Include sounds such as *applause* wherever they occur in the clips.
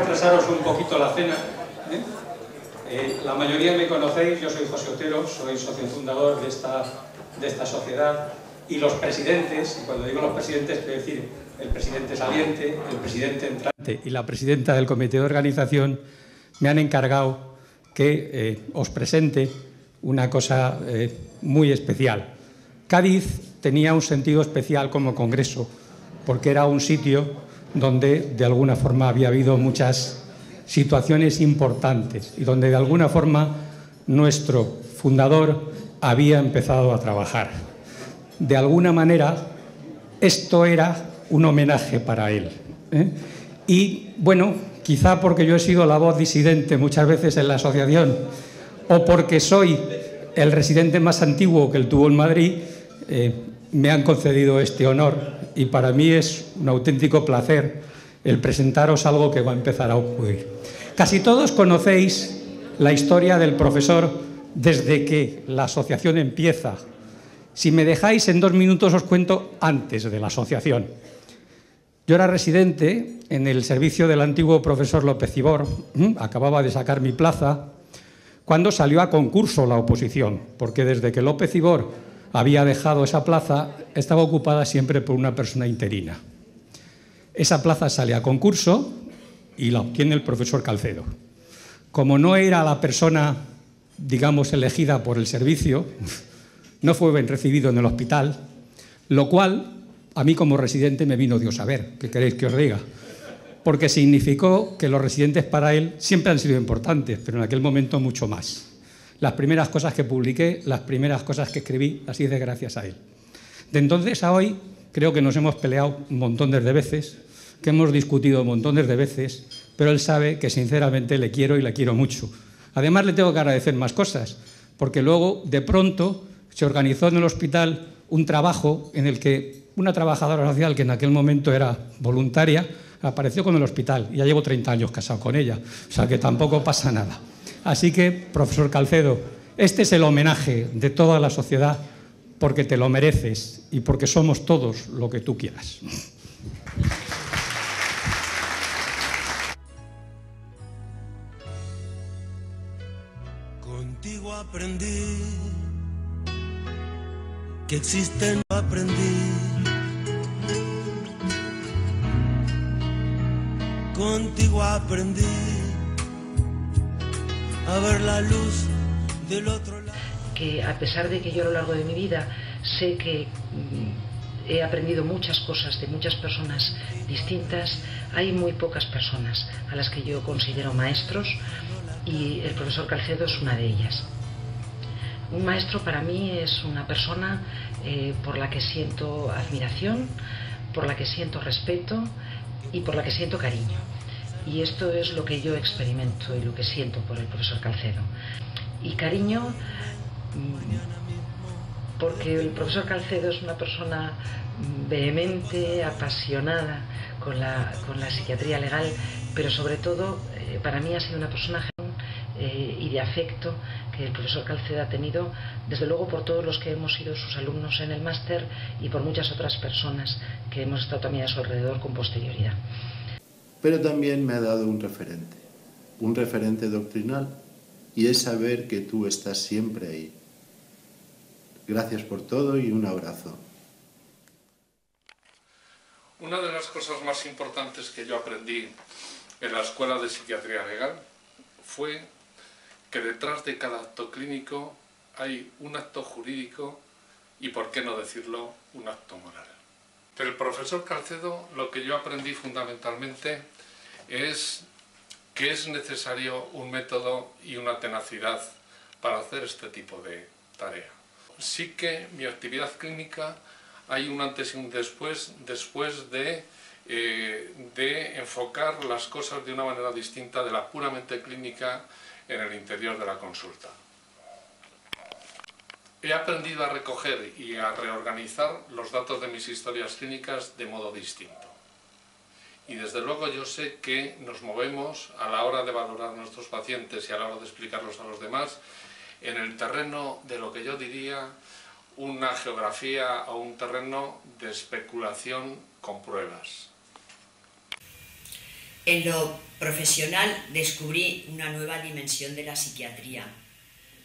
retrasaros un poquito la cena. ¿eh? Eh, la mayoría me conocéis, yo soy José Otero, soy socio fundador de esta, de esta sociedad y los presidentes, y cuando digo los presidentes quiero decir el presidente saliente, el presidente entrante y la presidenta del comité de organización, me han encargado que eh, os presente una cosa muy especial. Cádiz tenía un sentido especial como congreso, porque era un sitio donde de alguna forma había habido muchas situaciones importantes y donde de alguna forma nuestro fundador había empezado a trabajar. De alguna manera, esto era un homenaje para él. ¿eh? Y bueno, quizá porque yo he sido la voz disidente muchas veces en la asociación o porque soy el residente más antiguo que él tuvo en Madrid, eh, me han concedido este honor y para mí es un auténtico placer el presentaros algo que va a empezar a ocurrir. Casi todos conocéis la historia del profesor desde que la asociación empieza. Si me dejáis en dos minutos os cuento antes de la asociación. Yo era residente en el servicio del antiguo profesor López Ibor, acababa de sacar mi plaza, cuando salió a concurso la oposición, porque desde que López Ibor había dejado esa plaza, estaba ocupada siempre por una persona interina. Esa plaza sale a concurso y la obtiene el profesor Calcedo. Como no era la persona, digamos, elegida por el servicio, no fue bien recibido en el hospital, lo cual a mí como residente me vino Dios a ver, ¿qué queréis que os diga? Porque significó que los residentes para él siempre han sido importantes, pero en aquel momento mucho más. Las primeras cosas que publiqué, las primeras cosas que escribí, las hice gracias a él. De entonces a hoy creo que nos hemos peleado un montón de veces, que hemos discutido un montón de veces, pero él sabe que sinceramente le quiero y le quiero mucho. Además le tengo que agradecer más cosas, porque luego de pronto se organizó en el hospital un trabajo en el que una trabajadora social que en aquel momento era voluntaria apareció con el hospital ya llevo 30 años casado con ella, o sea que tampoco pasa nada. Así que, profesor Calcedo, este es el homenaje de toda la sociedad porque te lo mereces y porque somos todos lo que tú quieras. Contigo aprendí que existen, aprendí. Contigo aprendí a ver la luz del otro lado. Que a pesar de que yo a lo largo de mi vida sé que mm, he aprendido muchas cosas de muchas personas distintas, hay muy pocas personas a las que yo considero maestros y el profesor Calcedo es una de ellas. Un maestro para mí es una persona eh, por la que siento admiración, por la que siento respeto y por la que siento cariño. Y esto es lo que yo experimento y lo que siento por el profesor Calcedo. Y cariño, mm, porque el profesor Calcedo es una persona vehemente, apasionada con la, con la psiquiatría legal, pero sobre todo eh, para mí ha sido una persona eh, y de afecto que el profesor Calcedo ha tenido, desde luego por todos los que hemos sido sus alumnos en el máster y por muchas otras personas que hemos estado también a su alrededor con posterioridad pero también me ha dado un referente, un referente doctrinal, y es saber que tú estás siempre ahí. Gracias por todo y un abrazo. Una de las cosas más importantes que yo aprendí en la Escuela de Psiquiatría Legal fue que detrás de cada acto clínico hay un acto jurídico y, por qué no decirlo, un acto moral. Del profesor Calcedo lo que yo aprendí fundamentalmente es que es necesario un método y una tenacidad para hacer este tipo de tarea. Sí que mi actividad clínica hay un antes y un después, después de, eh, de enfocar las cosas de una manera distinta de la puramente clínica en el interior de la consulta. He aprendido a recoger y a reorganizar los datos de mis historias clínicas de modo distinto. Y desde luego yo sé que nos movemos a la hora de valorar a nuestros pacientes y a la hora de explicarlos a los demás en el terreno de lo que yo diría una geografía o un terreno de especulación con pruebas. En lo profesional descubrí una nueva dimensión de la psiquiatría.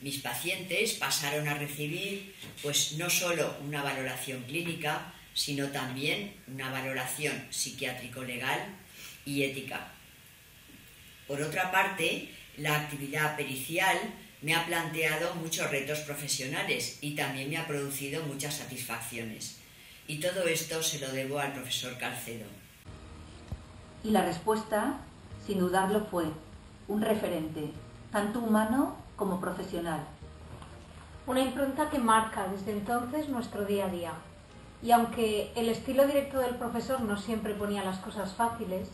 Mis pacientes pasaron a recibir pues no solo una valoración clínica, sino también una valoración psiquiátrico-legal y ética. Por otra parte, la actividad pericial me ha planteado muchos retos profesionales y también me ha producido muchas satisfacciones. Y todo esto se lo debo al profesor Calcedo. Y la respuesta, sin dudarlo, fue un referente, tanto humano como profesional. Una impronta que marca desde entonces nuestro día a día. Y aunque el estilo directo del profesor no siempre ponía las cosas fáciles,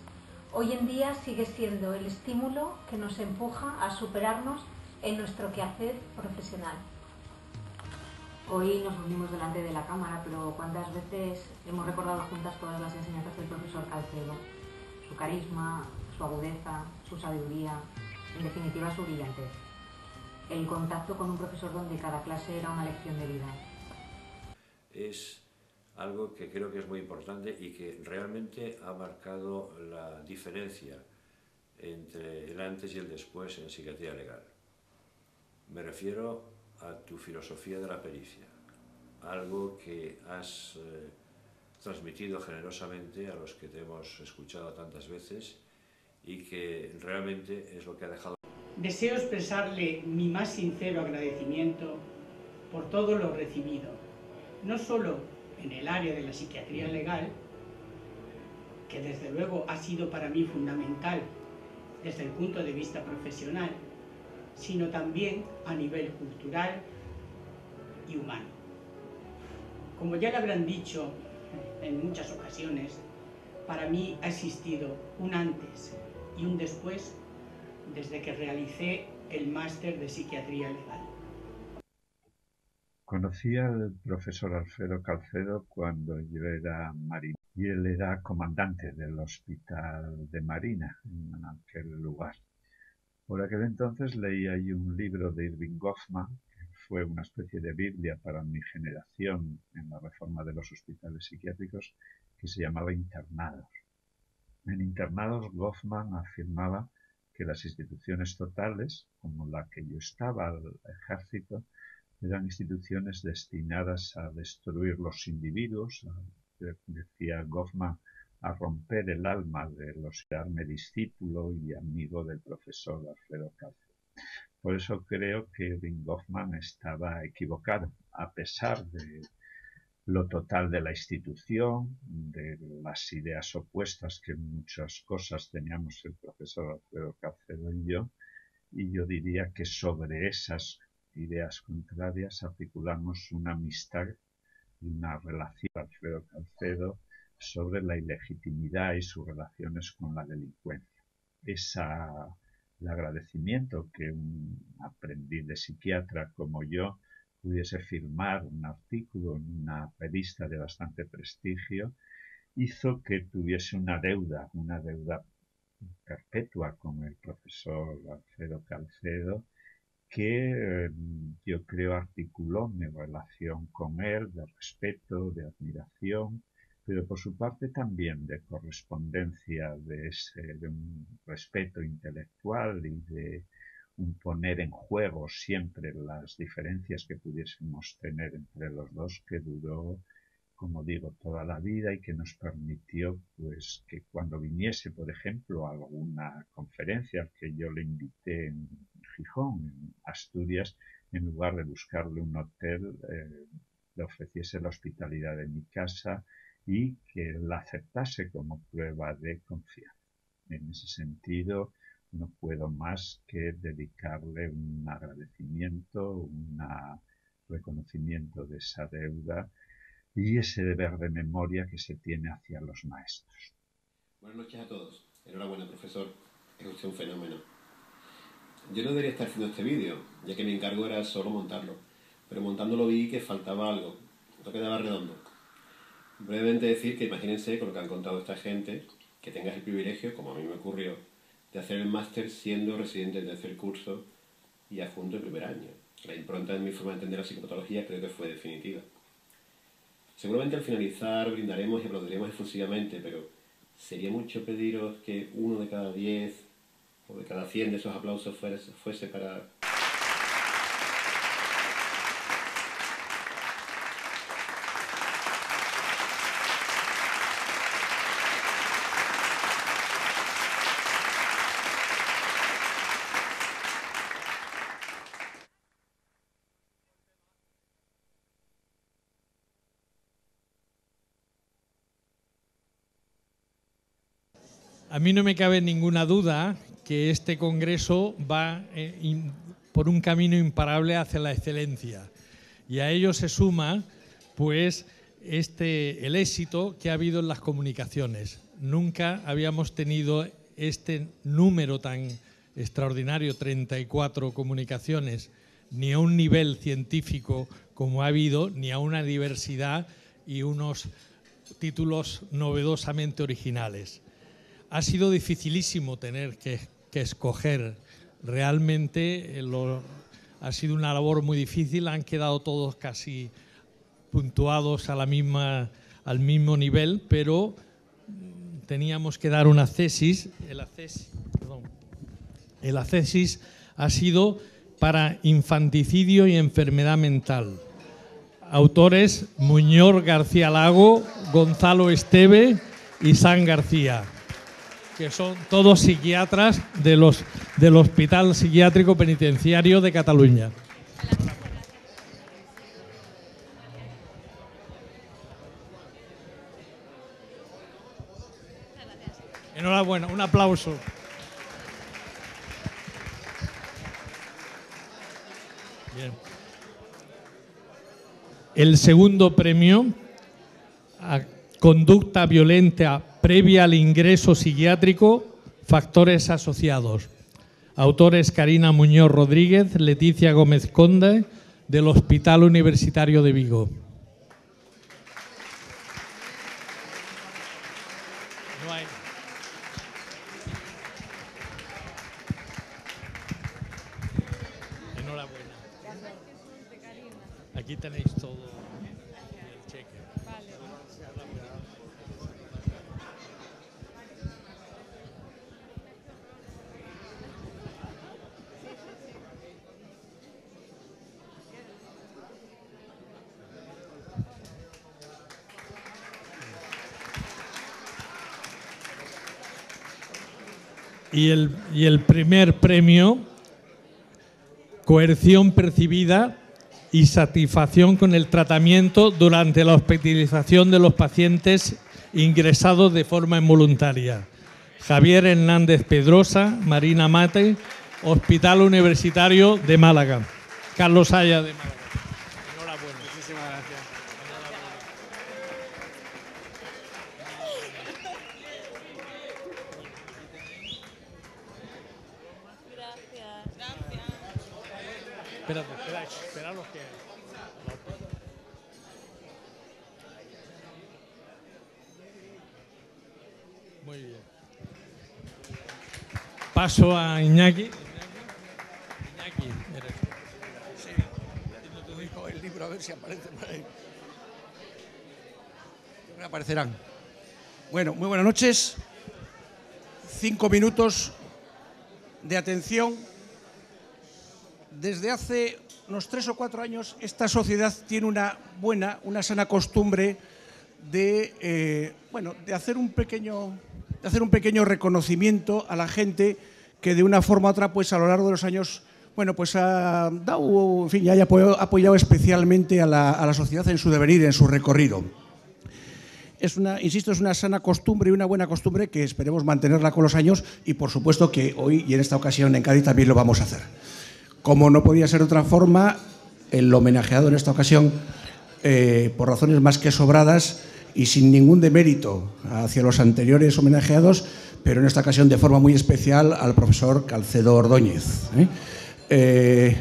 hoy en día sigue siendo el estímulo que nos empuja a superarnos en nuestro quehacer profesional. Hoy nos unimos delante de la cámara, pero ¿cuántas veces hemos recordado juntas todas las enseñanzas del profesor Calcedo? Su carisma, su agudeza, su sabiduría, en definitiva su brillantez. El contacto con un profesor donde cada clase era una lección de vida. Es algo que creo que es muy importante y que realmente ha marcado la diferencia entre el antes y el después en psiquiatría legal. Me refiero a tu filosofía de la pericia, algo que has eh, transmitido generosamente a los que te hemos escuchado tantas veces y que realmente es lo que ha dejado. Deseo expresarle mi más sincero agradecimiento por todo lo recibido, no solo en el área de la psiquiatría legal, que desde luego ha sido para mí fundamental desde el punto de vista profesional, sino también a nivel cultural y humano. Como ya le habrán dicho en muchas ocasiones, para mí ha existido un antes y un después desde que realicé el máster de psiquiatría legal. Conocí al profesor Alfredo Calcedo cuando yo era marino y él era comandante del hospital de Marina en aquel lugar. Por aquel entonces leí ahí un libro de Irving Goffman, que fue una especie de Biblia para mi generación en la reforma de los hospitales psiquiátricos, que se llamaba Internados. En Internados, Goffman afirmaba que las instituciones totales, como la que yo estaba, el ejército, eran instituciones destinadas a destruir los individuos, decía Goffman, a romper el alma de los darme discípulo y amigo del profesor Alfredo Calcio. Por eso creo que Irving Goffman estaba equivocado, a pesar de lo total de la institución, de las ideas opuestas que en muchas cosas teníamos el profesor Alfredo Calcedo y yo, y yo diría que sobre esas ideas contrarias articulamos una amistad y una relación Alfredo Calcedo sobre la ilegitimidad y sus relaciones con la delincuencia. Esa, el agradecimiento que un aprendiz de psiquiatra como yo pudiese firmar un artículo en una revista de bastante prestigio, hizo que tuviese una deuda, una deuda perpetua con el profesor Alfredo Calcedo, que eh, yo creo articuló mi relación con él de respeto, de admiración, pero por su parte también de correspondencia de, ese, de un respeto intelectual y de poner en juego siempre las diferencias que pudiésemos tener entre los dos que duró como digo toda la vida y que nos permitió pues que cuando viniese por ejemplo a alguna conferencia que yo le invité en Gijón en Asturias en lugar de buscarle un hotel eh, le ofreciese la hospitalidad de mi casa y que la aceptase como prueba de confianza. En ese sentido, no puedo más que dedicarle un agradecimiento, un reconocimiento de esa deuda y ese deber de memoria que se tiene hacia los maestros. Buenas noches a todos. Enhorabuena, profesor. Es usted un fenómeno. Yo no debería estar haciendo este vídeo, ya que mi encargo era solo montarlo, pero montándolo vi que faltaba algo. No quedaba redondo. Brevemente decir que imagínense con lo que han contado esta gente, que tengas el privilegio, como a mí me ocurrió, de hacer el máster siendo residente de tercer curso y adjunto de primer año. La impronta en mi forma de entender la psicopatología creo que fue definitiva. Seguramente al finalizar brindaremos y aplaudiremos efusivamente, pero sería mucho pediros que uno de cada diez o de cada cien de esos aplausos fuese, fuese para A mí no me cabe ninguna duda que este Congreso va eh, por un camino imparable hacia la excelencia. Y a ello se suma, pues, este, el éxito que ha habido en las comunicaciones. Nunca habíamos tenido este número tan extraordinario, 34 comunicaciones, ni a un nivel científico como ha habido, ni a una diversidad y unos títulos novedosamente originales. Ha sido dificilísimo tener que, escoger. Realmente eh, ha sido una labor muy difícil. Han quedado todos casi puntuados al mismo nivel, pero mm, teníamos que dar una tesis. El accesis ha sido para infanticidio y enfermedad mental. Autores Muñoz García Lago, Gonzalo Esteve y San García, que son todos psiquiatras de los, del Hospital Psiquiátrico Penitenciario de Cataluña. Enhorabuena, un aplauso. El segundo premio a conducta violenta previa al ingreso psiquiátrico, factores asociados. Autores Karina Muñoz Rodríguez, Leticia Gómez Conde, del Hospital Universitario de Vigo. No hay. Enhorabuena. Aquí tenéis todo el cheque. Y el, primer premio, coerción percibida y satisfacción con el tratamiento durante la hospitalización de los pacientes ingresados de forma involuntaria. Javier Hernández Pedrosa, Marina Mate, Hospital Universitario de Málaga. Carlos Haya de Málaga. Muchísimas gracias. Espérate, espera, espera los que... Muy bien. Paso a Iñaki. Iñaki. Sí, el libro a ver si aparece por ahí. Que aparecerán. Bueno, muy buenas noches. Cinco minutos de atención. Desde hace unos tres o cuatro años, esta sociedad tiene una buena, una sana costumbre de, eh, bueno, de hacer un pequeño, de hacer un pequeño reconocimiento a la gente que de una forma u otra, pues a lo largo de los años, bueno, pues ha dado, en fin, y haya apoyado, especialmente a la, a la sociedad en su devenir, en su recorrido. Es una, insisto, es una sana costumbre y una buena costumbre que esperemos mantenerla con los años y por supuesto que hoy y en esta ocasión en Cádiz también lo vamos a hacer. Como no podía ser otra forma, el homenajeado en esta ocasión, eh, por razones más que sobradas y sin ningún demérito hacia los anteriores homenajeados, pero en esta ocasión de forma muy especial al profesor Calcedo Ordóñez. ¿eh? Eh,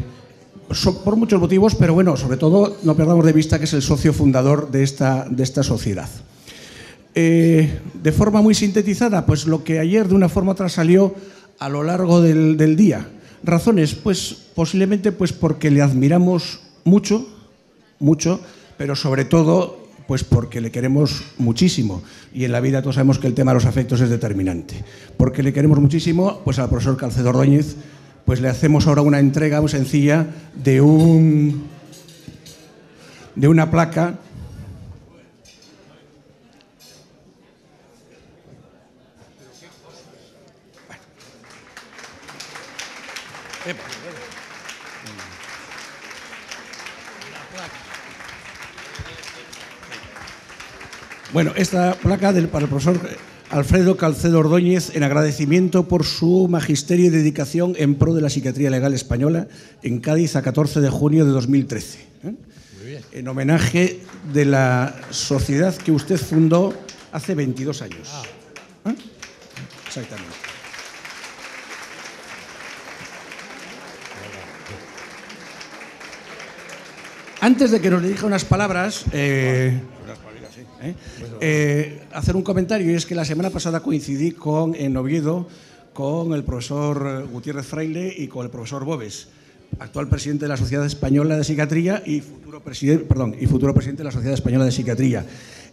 por muchos motivos, pero bueno, sobre todo no perdamos de vista que es el socio fundador de esta, de esta sociedad. Eh, de forma muy sintetizada, pues lo que ayer de una forma u otra salió a lo largo del, del día. Razones, pues posiblemente pues porque le admiramos mucho, mucho, pero sobre todo pues porque le queremos muchísimo. Y en la vida todos sabemos que el tema de los afectos es determinante. Porque le queremos muchísimo, pues al profesor Calcedo Ordóñez, pues le hacemos ahora una entrega muy sencilla de un de una placa Bueno, esta placa del, para el profesor Alfredo Calcedo Ordóñez en agradecimiento por su magisterio y dedicación en pro de la psiquiatría legal española en Cádiz a 14 de junio de 2013. ¿eh? En homenaje de la sociedad que usted fundó hace 22 años. ¿Eh? Exactamente. Antes de que nos dirija unas palabras, eh, ¿eh? Eh, hacer un comentario y es que la semana pasada coincidí con en Oviedo con el profesor Gutiérrez Fraile y con el profesor Bobes, actual presidente de la Sociedad Española de Psiquiatría y futuro presidente, de la Sociedad Española de Psiquiatría.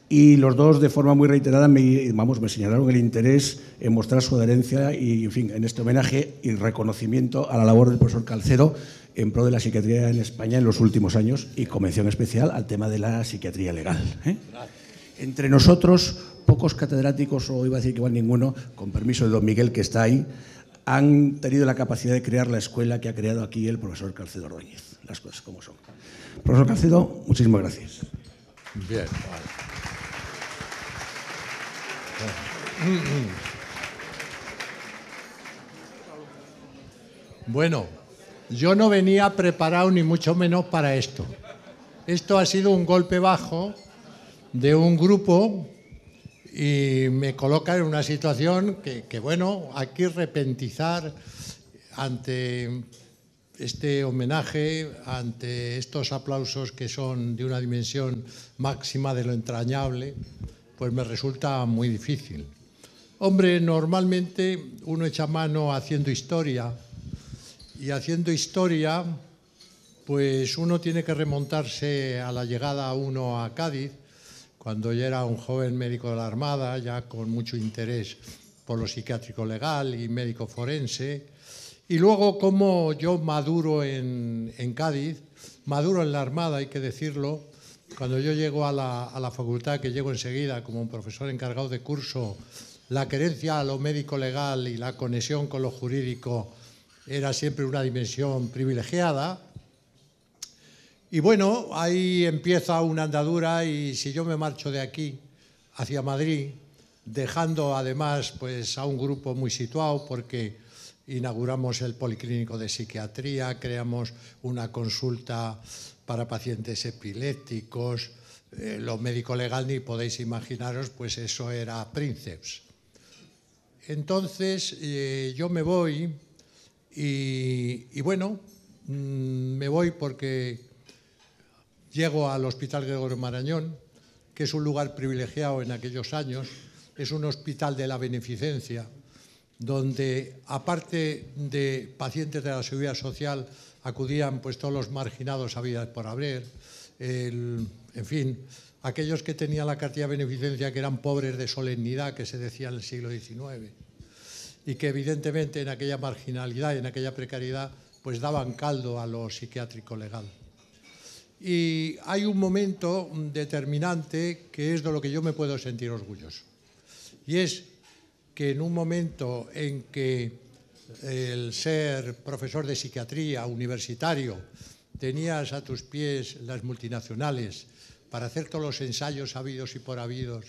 Y los dos, de forma muy reiterada, me, vamos, me señalaron el interés en mostrar su adherencia y, en fin, en este homenaje y reconocimiento a la labor del profesor Calcedo en pro de la psiquiatría en España en los últimos años y con mención especial al tema de la psiquiatría legal. ¿eh? Entre nosotros, pocos catedráticos, o iba a decir que igual ninguno, con permiso de don Miguel que está ahí, han tenido la capacidad de crear la escuela que ha creado aquí el profesor Calcedo Ordóñez. Las cosas como son. Profesor Calcedo, muchísimas gracias. Bien. Bueno, yo no venía preparado ni mucho menos para esto. Esto ha sido un golpe bajo de un grupo y me coloca en una situación que, bueno, hay que repentizar ante este homenaje, ante estos aplausos que son de una dimensión máxima de lo entrañable, pues me resulta muy difícil. Hombre, normalmente uno echa mano haciendo historia y haciendo historia, pues uno tiene que remontarse a la llegada uno a Cádiz, cuando yo era un joven médico de la Armada, ya con mucho interés por lo psiquiátrico legal y médico forense, y luego como yo maduro en, Cádiz, maduro en la Armada, hay que decirlo, cuando yo llego a la, facultad, que llego enseguida como un profesor encargado de curso, la querencia a lo médico legal y la conexión con lo jurídico era siempre una dimensión privilegiada, y bueno, ahí empieza una andadura y si yo me marcho de aquí hacia Madrid, dejando además pues, a un grupo muy situado porque inauguramos el Policlínico de Psiquiatría, creamos una consulta para pacientes epilépticos, eh, lo médico legal ni podéis imaginaros, pues eso era Princeps. Entonces eh, yo me voy y, bueno, mm, me voy porque Llego al Hospital Gregorio Marañón, que es un lugar privilegiado en aquellos años, es un hospital de la beneficencia, donde aparte de pacientes de la seguridad social acudían pues todos los marginados a vida por haber, en fin, aquellos que tenían la cartilla de beneficencia que eran pobres de solemnidad, que se decía en el siglo XIX, y que evidentemente en aquella marginalidad y en aquella precariedad pues daban caldo a lo psiquiátrico legal. Y hay un momento determinante que es de lo que yo me puedo sentir orgulloso. Y es que en un momento en que el ser profesor de psiquiatría universitario tenías a tus pies las multinacionales para hacer todos los ensayos habidos y por habidos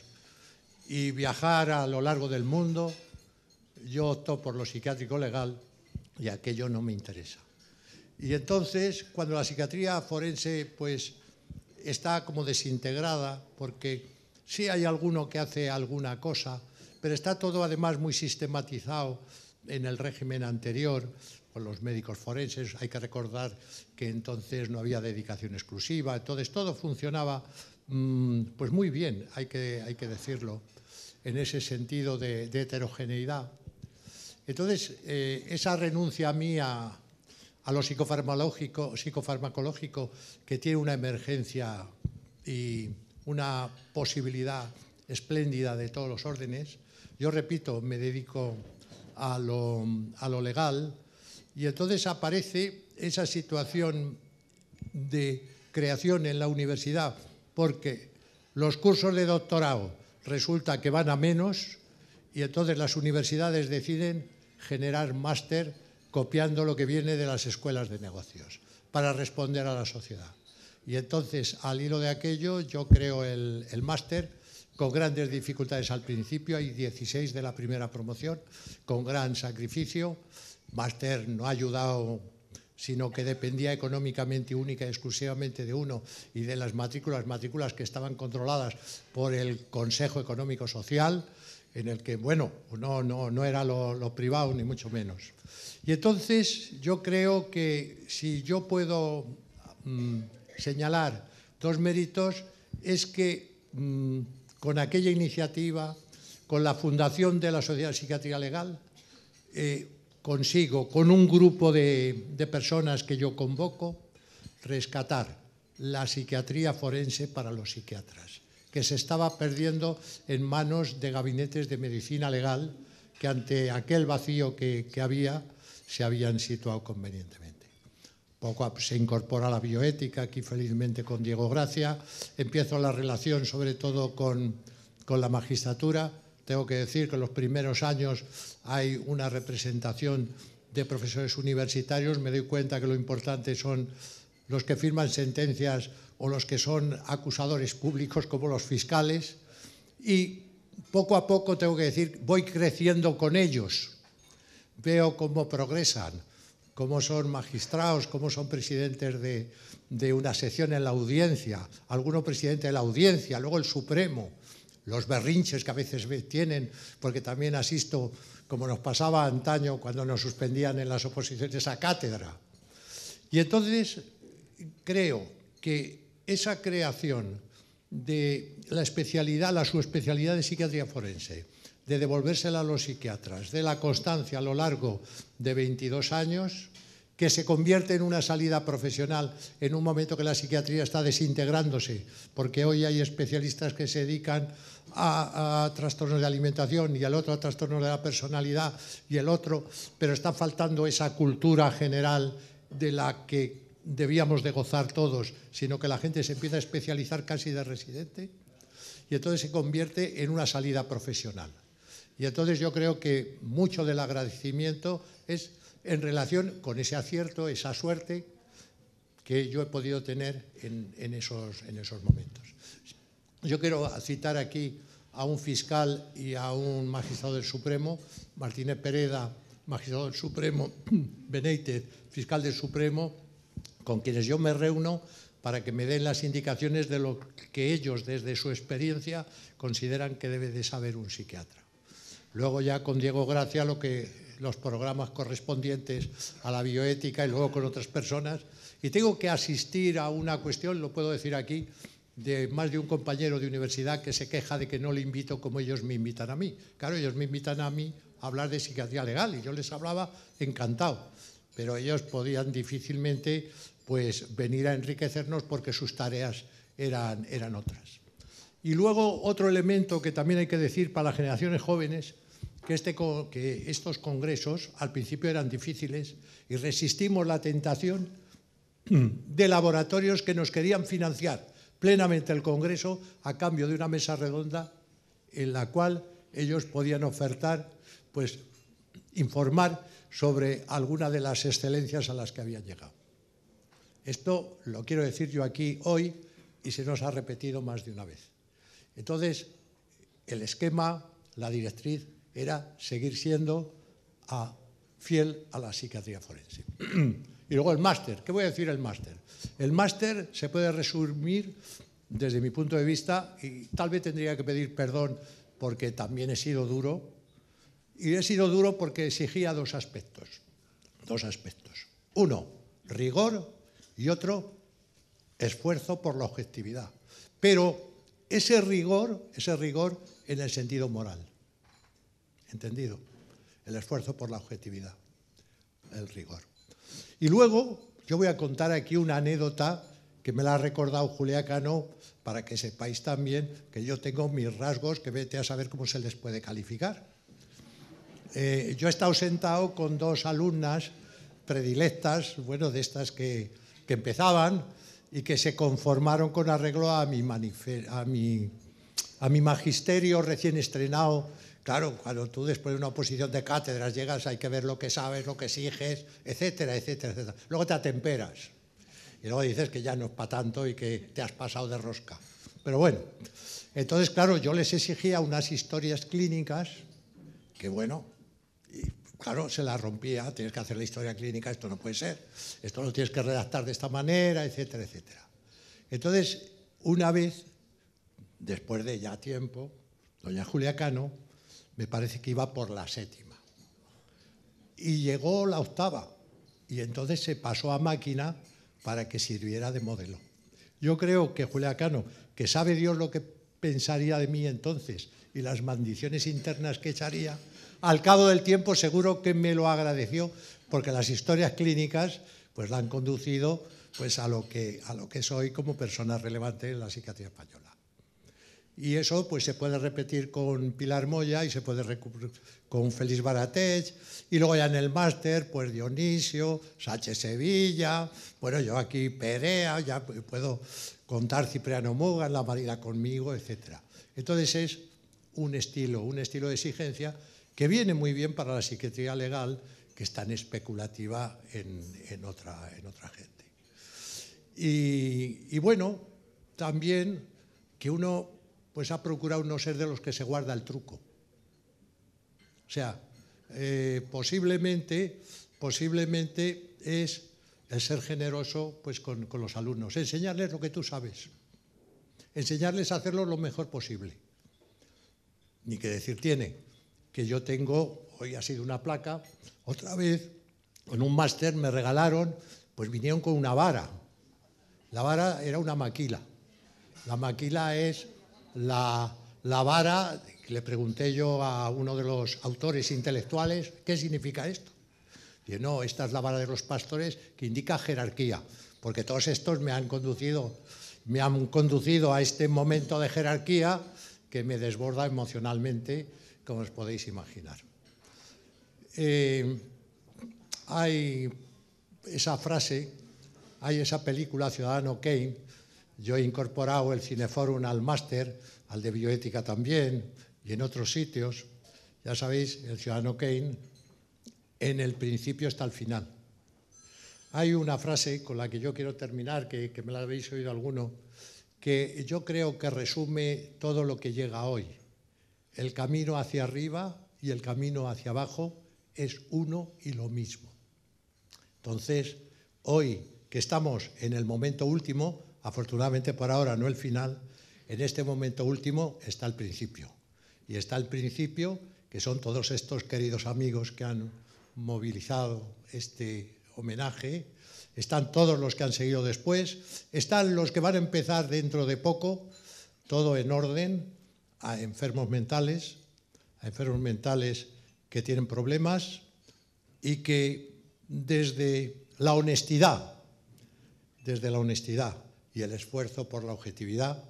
y viajar a lo largo del mundo, yo opto por lo psiquiátrico legal y aquello no me interesa. Y entonces, cuando la psiquiatría forense pues, está como desintegrada, porque sí hay alguno que hace alguna cosa, pero está todo además muy sistematizado en el régimen anterior, con los médicos forenses, hay que recordar que entonces no había dedicación exclusiva, entonces todo funcionaba mm, pues muy bien, hay que, hay que decirlo, en ese sentido de, heterogeneidad. Entonces, eh, esa renuncia mía a lo psicofarmacológico, psicofarmacológico que tiene una emergencia y una posibilidad espléndida de todos los órdenes. Yo repito, me dedico a lo, a lo legal y entonces aparece esa situación de creación en la universidad porque los cursos de doctorado resulta que van a menos y entonces las universidades deciden generar máster copiando lo que viene de las escuelas de negocios para responder a la sociedad. Y entonces, al hilo de aquello, yo creo el, el máster con grandes dificultades al principio, hay 16 de la primera promoción, con gran sacrificio. Máster no ha ayudado, sino que dependía económicamente única y exclusivamente de uno y de las matrículas, matrículas que estaban controladas por el Consejo Económico Social, en el que, bueno, no, no, no era lo, privado ni mucho menos. Y entonces yo creo que si yo puedo mmm, señalar dos méritos, es que mmm, con aquella iniciativa, con la fundación de la Sociedad Psiquiatría Legal, eh, consigo, con un grupo de personas que yo convoco, rescatar la psiquiatría forense para los psiquiatras, que se estaba perdiendo en manos de gabinetes de medicina legal que ante aquel vacío que, que había se habían situado convenientemente. Poco se incorpora la bioética, aquí felizmente con Diego Gracia. Empiezo la relación sobre todo con, con la magistratura. Tengo que decir que en los primeros años hay una representación de profesores universitarios. Me doy cuenta que lo importante son los que firman sentencias o los que son acusadores públicos como los fiscales. Y poco a poco, tengo que decir, voy creciendo con ellos. Veo cómo progresan cómo son magistrados, cómo son presidentes de, de, una sección en la audiencia, alguno presidente de la audiencia, luego el Supremo, los berrinches que a veces tienen, porque también asisto, como nos pasaba antaño cuando nos suspendían en las oposiciones a cátedra. Y entonces creo que esa creación de la especialidad, la subespecialidad de psiquiatría forense, de devolvérsela a los psiquiatras, de la constancia a lo largo de 22 años, que se convierte en una salida profesional en un momento que la psiquiatría está desintegrándose, porque hoy hay especialistas que se dedican a, a trastornos de alimentación y el otro a trastornos de la personalidad y el otro, pero está faltando esa cultura general de la que debíamos de gozar todos, sino que la gente se empieza a especializar casi de residente y entonces se convierte en una salida profesional. Y entonces yo creo que mucho del agradecimiento es en relación con ese acierto, esa suerte que yo he podido tener en, esos momentos. Yo quiero citar aquí a un fiscal y a un magistrado del Supremo, Martínez Pereda, magistrado del Supremo, *clears throat* Benítez, fiscal del Supremo, con quienes yo me reúno para que me den las indicaciones de lo que ellos, desde su experiencia, consideran que debe de saber un psiquiatra. Luego ya con Diego Gracia lo que los programas correspondientes a la bioética y luego con otras personas. Y tengo que asistir a una cuestión, lo puedo decir aquí, de más de un compañero de universidad que se queja de que no le invito como ellos me invitan a mí. Claro, ellos me invitan a mí a hablar de psiquiatría legal y yo les hablaba encantado, pero ellos podían difícilmente pues, venir a enriquecernos porque sus tareas eran, otras. Y luego otro elemento que también hay que decir para las generaciones jóvenes, que, este, que estos congresos al principio eran difíciles y resistimos la tentación de laboratorios que nos querían financiar plenamente el congreso a cambio de una mesa redonda en la cual ellos podían ofertar, pues informar sobre alguna de las excelencias a las que habían llegado. Esto lo quiero decir yo aquí hoy y se nos ha repetido más de una vez. Entonces, el esquema, la directriz, era seguir siendo fiel a la psiquiatría forense. *clears throat* y luego el máster. ¿Qué voy a decir el máster? El máster se puede resumir desde mi punto de vista, y tal vez tendría que pedir perdón porque también he sido duro, y he sido duro porque exigía dos aspectos. Dos aspectos. Uno, rigor y otro, esfuerzo por la objetividad. Pero ese rigor, ese rigor en el sentido moral. ¿Entendido? El esfuerzo por la objetividad, el rigor. Y luego yo voy a contar aquí una anécdota que me la ha recordado Julia Cano para que sepáis también que yo tengo mis rasgos que vete a saber cómo se les puede calificar. Eh, yo he estado sentado con dos alumnas predilectas, bueno, de estas que, que empezaban y que se conformaron con arreglo a mi, a mi, a mi magisterio recién estrenado. Claro, cuando tú después de una oposición de cátedras llegas hay que ver lo que sabes, lo que exiges, etcétera, etcétera, etcétera. Luego te atemperas y luego dices que ya no es para tanto y que te has pasado de rosca. Pero bueno, entonces, claro, yo les exigía unas historias clínicas que, bueno, claro, se las rompía, tienes que hacer la historia clínica, esto no puede ser, esto lo tienes que redactar de esta manera, etcétera, etcétera. Entonces, una vez, después de ya tiempo, doña Julia Cano, me parece que iba por la séptima. Y llegó la octava, y entonces se pasó a máquina para que sirviera de modelo. Yo creo que Julia Cano, que sabe Dios lo que pensaría de mí entonces y las maldiciones internas que echaría, al cabo del tiempo seguro que me lo agradeció porque las historias clínicas pues la han conducido pues a lo que a lo que soy como persona relevante en la psiquiatría española. Y eso pues se puede repetir con Pilar Moya y se puede con Félix Baratech y luego ya en el máster pues Dionisio, Sánchez Sevilla, bueno yo aquí Perea, ya puedo contar Cipriano Moga, La Marina conmigo, etc. Entonces es un estilo, un estilo de exigencia que viene muy bien para la psiquiatría legal que es tan especulativa en, otra, en otra gente. Y, y bueno, también que uno pues ha procurado no ser de los que se guarda el truco. O sea, eh, posiblemente, posiblemente es el ser generoso pues, con, con los alumnos, enseñarles lo que tú sabes, enseñarles a hacerlo lo mejor posible. Ni que decir tiene, que yo tengo, hoy ha sido una placa, otra vez, en un máster me regalaron, pues vinieron con una vara. La vara era una maquila. La maquila es la, vara, le pregunté yo a uno de los autores intelectuales, ¿qué significa esto? Dice, no, esta es la vara de los pastores que indica jerarquía, porque todos estos me han conducido, me han conducido a este momento de jerarquía que me desborda emocionalmente, como os podéis imaginar. Eh, hay esa frase, hay esa película Ciudadano Kane, yo he incorporado el Cineforum al máster, al de bioética también, y en otros sitios. Ya sabéis, el ciudadano Kane, en el principio está al final. Hay una frase con la que yo quiero terminar, que me la habéis oído alguno, que yo creo que resume todo lo que llega hoy. El camino hacia arriba y el camino hacia abajo es uno y lo mismo. Entonces, hoy que estamos en el momento último, afortunadamente por ahora no el final, en este momento último está el principio. Y está el principio, que son todos estos queridos amigos que han movilizado este homenaje, están todos los que han seguido después, están los que van a empezar dentro de poco, todo en orden, a enfermos mentales, a enfermos mentales que tienen problemas y que desde la honestidad, desde la honestidad y el esfuerzo por la objetividad,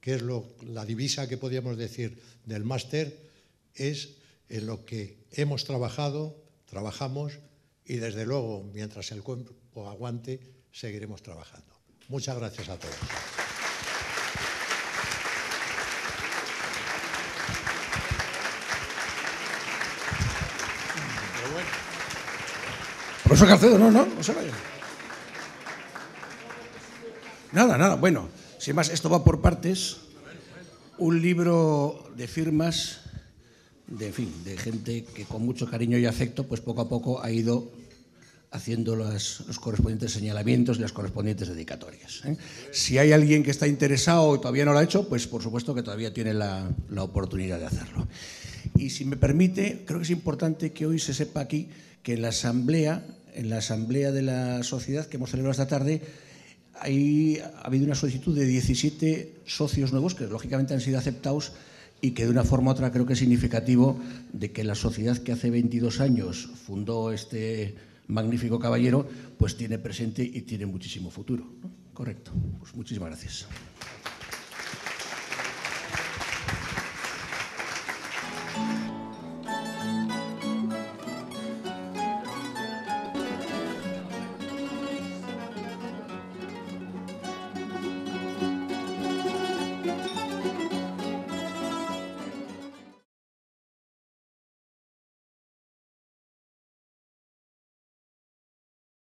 que es la divisa que podríamos decir del máster, es en lo que hemos trabajado, trabajamos y desde luego, mientras el cuerpo aguante, seguiremos trabajando. Muchas gracias a todos. Profesor Calcedo, no, no, no se vaya. Nada, nada, bueno, sin más, esto va por partes. Un libro de firmas, de, fin, de gente que con mucho cariño y afecto, pues poco a poco ha ido haciendo los correspondientes señalamientos y las correspondientes dedicatorias. ¿eh? Si hay alguien que está interesado y todavía no lo ha hecho, pues por supuesto que todavía tiene la, la oportunidad de hacerlo. Y si me permite, creo que es importante que hoy se sepa aquí que en la asamblea, en la asamblea de la sociedad que hemos celebrado esta tarde, Ahí ha habido una solicitud de 17 socios nuevos que lógicamente han sido aceptados y que de una forma u otra creo que es significativo de que la sociedad que hace 22 años fundó este magnífico caballero, pues tiene presente y tiene muchísimo futuro. Correcto. Pues muchísimas gracias.